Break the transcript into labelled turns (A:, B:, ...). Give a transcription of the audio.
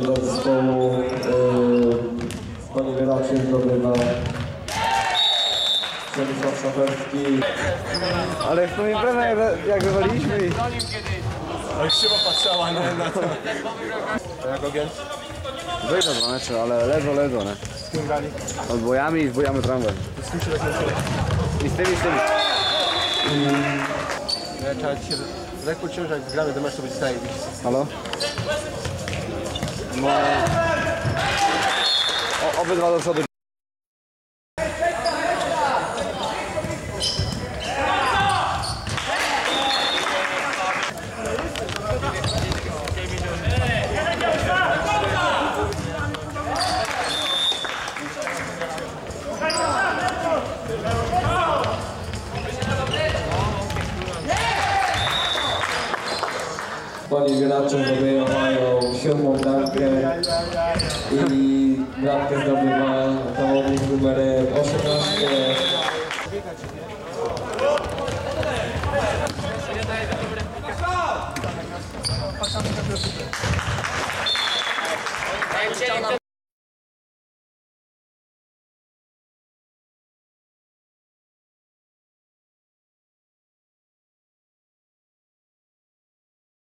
A: Dla zespołu yy, Pani Wyraczy zdobywa Przemysław Szaferski.
B: Ale w moim planie jak, wywaliliśmy i...
C: Ale się patrzała na, na to. Jak ogień?
B: Wyjdą dwa mecze, ale ledwo, ledwo, nie?
C: Z kim grali?
B: Z bojami i z bojami tramwaj.
C: Z kim się tak męczyli?
B: I z tymi, i z tymi.
C: Ja trzeba dzisiaj rekord ciąży, jak zgramy do meczu, to będzie zajebiście.
B: Halo? No... O, obydwa do przodu.
A: Pani Wyraczy zdobywają siódmą bramkę i bramkę zdobywa zawodnik numerem 18.